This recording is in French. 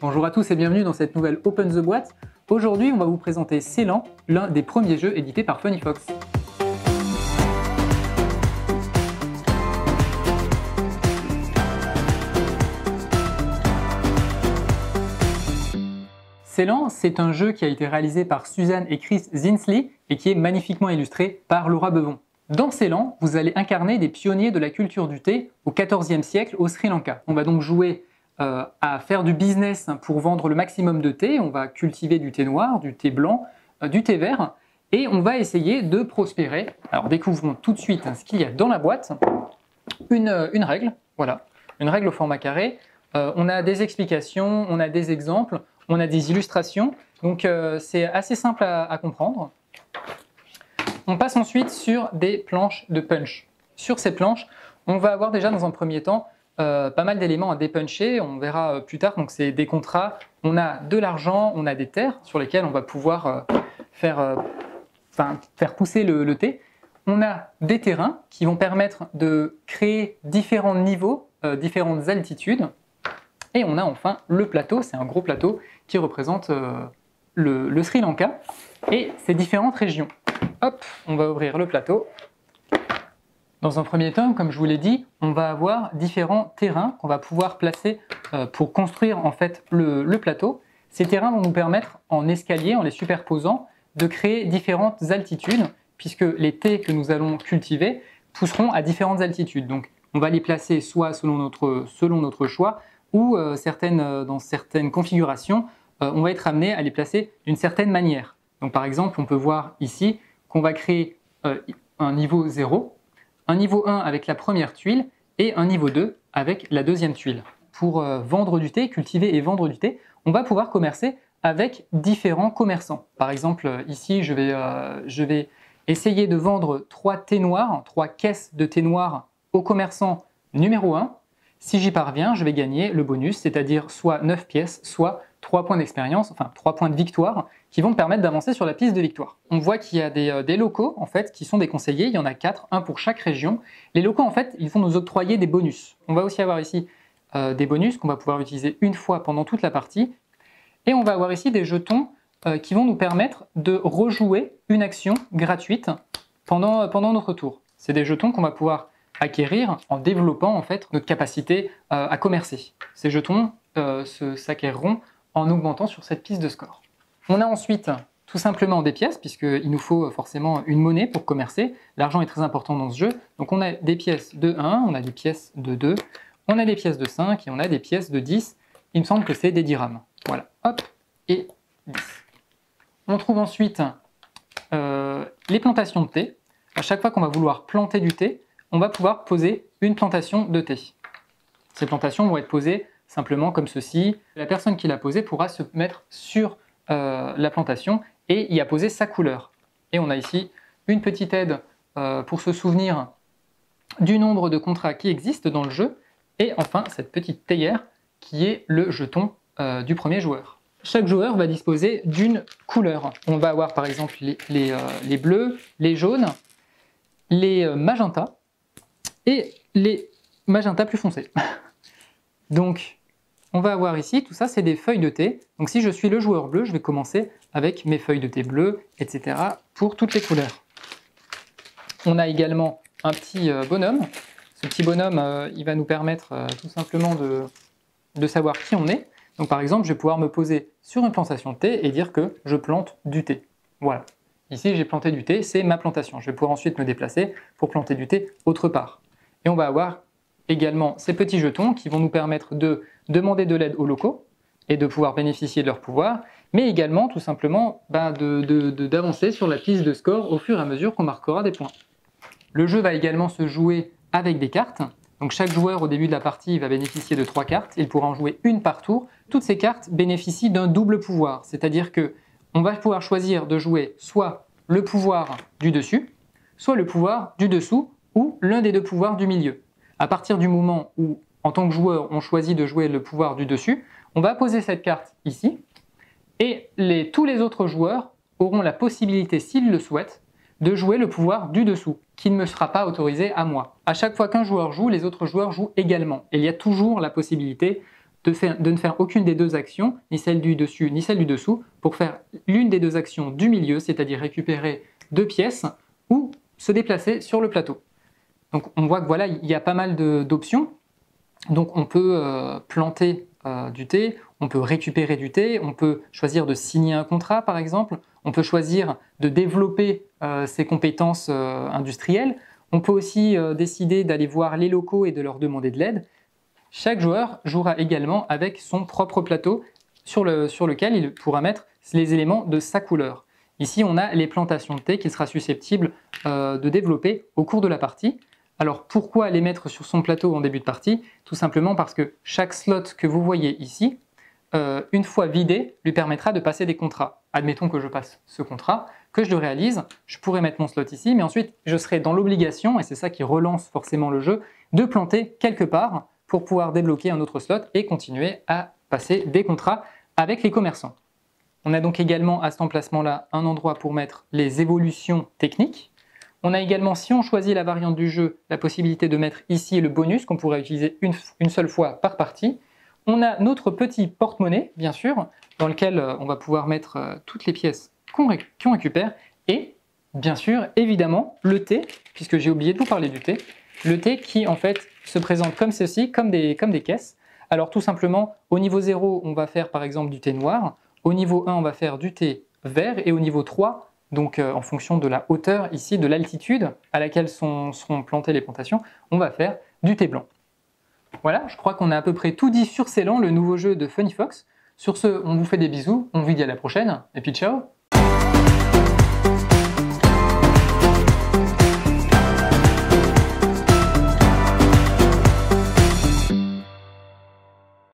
Bonjour à tous et bienvenue dans cette nouvelle Open the Boîte. Aujourd'hui, on va vous présenter Célan, l'un des premiers jeux édités par Funny Fox. Célan, c'est un jeu qui a été réalisé par Suzanne et Chris Zinsley et qui est magnifiquement illustré par Laura Bevon. Dans Célan, vous allez incarner des pionniers de la culture du thé au XIVe siècle au Sri Lanka. On va donc jouer euh, à faire du business pour vendre le maximum de thé. On va cultiver du thé noir, du thé blanc, euh, du thé vert et on va essayer de prospérer. Alors découvrons tout de suite ce qu'il y a dans la boîte. Une, euh, règle, voilà, une règle au format carré. on a des explications, on a des exemples, on a des illustrations. Donc c'est assez simple à comprendre. On passe ensuite sur des planches de punch. Sur ces planches, on va avoir déjà dans un premier temps euh, pas mal d'éléments à dépuncher, on verra euh, plus tard, donc c'est des contrats, on a de l'argent, on a des terres sur lesquelles on va pouvoir euh, faire, faire pousser le, thé. On a des terrains qui vont permettre de créer différents niveaux, différentes altitudes. Et on a enfin le plateau, c'est un gros plateau qui représente le Sri Lanka et ses différentes régions. Hop, on va ouvrir le plateau. Dans un premier temps, comme je vous l'ai dit, on va avoir différents terrains qu'on va pouvoir placer euh, pour construire en fait le, plateau. Ces terrains vont nous permettre, en escalier, en les superposant, de créer différentes altitudes, puisque les thés que nous allons cultiver pousseront à différentes altitudes. Donc, on va les placer soit selon notre, selon notre choix, ou euh, certaines, euh, dans certaines configurations, on va être amené à les placer d'une certaine manière. Donc, par exemple, on peut voir ici qu'on va créer un niveau 0, un niveau 1 avec la première tuile et un niveau 2 avec la deuxième tuile. Pour euh, vendre du thé, cultiver et vendre du thé, on va pouvoir commercer avec différents commerçants. Par exemple, euh, ici, je vais, je vais essayer de vendre trois thés noirs, trois caisses de thé noir au commerçant numéro 1. Si j'y parviens, je vais gagner le bonus, c'est-à-dire soit 9 pièces, soit 3 points d'expérience, enfin 3 points de victoire, qui vont me permettre d'avancer sur la piste de victoire. On voit qu'il y a euh, des, locaux en fait qui sont des conseillers, il y en a 4, un pour chaque région. Les locaux en fait, ils vont nous octroyer des bonus. On va aussi avoir ici euh, des bonus qu'on va pouvoir utiliser une fois pendant toute la partie. Et on va avoir ici des jetons euh, qui vont nous permettre de rejouer une action gratuite pendant, pendant notre tour. C'est des jetons qu'on va pouvoir acquérir en développant en fait notre capacité à commercer. Ces jetons s'acquériront en augmentant sur cette piste de score. On a ensuite tout simplement des pièces, puisqu'il nous faut forcément une monnaie pour commercer. L'argent est très important dans ce jeu. Donc on a des pièces de 1, on a des pièces de 2, on a des pièces de 5 et on a des pièces de 10. Il me semble que c'est des dirhams. Voilà, hop, et 10. On trouve ensuite euh, les plantations de thé. À chaque fois qu'on va vouloir planter du thé, on va pouvoir poser une plantation de thé. Ces plantations vont être posées simplement comme ceci. La personne qui l'a posé pourra se mettre sur euh, la plantation et y apposer sa couleur. Et on a ici une petite aide euh, pour se souvenir du nombre de contrats qui existent dans le jeu. Et enfin, cette petite théière qui est le jeton euh, du premier joueur. Chaque joueur va disposer d'une couleur. On va avoir par exemple les, les bleus, les jaunes, les magentas et les magentas plus foncés. Donc, on va avoir ici, tout ça, c'est des feuilles de thé. Donc si je suis le joueur bleu, je vais commencer avec mes feuilles de thé bleues, etc. pour toutes les couleurs. On a également un petit euh, bonhomme. Ce petit bonhomme, euh, il va nous permettre euh, tout simplement de, de savoir qui on est. Donc par exemple, je vais pouvoir me poser sur une plantation de thé et dire que je plante du thé. Voilà. Ici, j'ai planté du thé, c'est ma plantation. Je vais pouvoir ensuite me déplacer pour planter du thé autre part. Et on va avoir également ces petits jetons qui vont nous permettre de demander de l'aide aux locaux et de pouvoir bénéficier de leur pouvoir, mais également tout simplement ben, d'avancer sur la piste de score au fur et à mesure qu'on marquera des points. Le jeu va également se jouer avec des cartes. Donc chaque joueur au début de la partie va bénéficier de trois cartes. Il pourra en jouer une par tour. Toutes ces cartes bénéficient d'un double pouvoir, c'est-à-dire que on va pouvoir choisir de jouer soit le pouvoir du dessus, soit le pouvoir du dessous ou l'un des deux pouvoirs du milieu. À partir du moment où, en tant que joueur, on choisit de jouer le pouvoir du dessus, on va poser cette carte ici, et tous les autres joueurs auront la possibilité, s'ils le souhaitent, de jouer le pouvoir du dessous, qui ne me sera pas autorisé à moi. À chaque fois qu'un joueur joue, les autres joueurs jouent également. Il y a toujours la possibilité de, ne faire aucune des deux actions, ni celle du dessus ni celle du dessous, pour faire l'une des deux actions du milieu, c'est-à-dire récupérer deux pièces ou se déplacer sur le plateau. Donc on voit que voilà, il y a pas mal d'options. Donc on peut euh, planter euh, du thé, on peut récupérer du thé, on peut choisir de signer un contrat par exemple, on peut choisir de développer euh, ses compétences industrielles, on peut aussi décider d'aller voir les locaux et de leur demander de l'aide. Chaque joueur jouera également avec son propre plateau sur, lequel il pourra mettre les éléments de sa couleur. Ici, on a les plantations de thé qu'il sera susceptible de développer au cours de la partie. Alors pourquoi les mettre sur son plateau en début de partie? Tout simplement parce que chaque slot que vous voyez ici, euh, une fois vidé, lui permettra de passer des contrats. Admettons que je passe ce contrat, que je le réalise, je pourrais mettre mon slot ici, mais ensuite je serai dans l'obligation, et c'est ça qui relance forcément le jeu, de planter quelque part pour pouvoir débloquer un autre slot et continuer à passer des contrats avec les commerçants. On a donc également à cet emplacement-là un endroit pour mettre les évolutions techniques. On a également, si on choisit la variante du jeu, la possibilité de mettre ici le bonus qu'on pourrait utiliser une, seule fois par partie. On a notre petit porte-monnaie, bien sûr, dans lequel euh, on va pouvoir mettre euh, toutes les pièces qu'on récupère. Et, bien sûr, évidemment, le thé, puisque j'ai oublié de vous parler du thé. Le thé qui, en fait, se présente comme ceci, comme des, comme des caisses. Alors tout simplement, au niveau 0, on va faire par exemple du thé noir, au niveau 1, on va faire du thé vert, et au niveau 3, donc euh, en fonction de la hauteur ici, de l'altitude à laquelle seront plantées les plantations, on va faire du thé blanc. Voilà, je crois qu'on a à peu près tout dit sur Célan, le nouveau jeu de Funny Fox. Sur ce, on vous fait des bisous, on vous dit à la prochaine, et puis ciao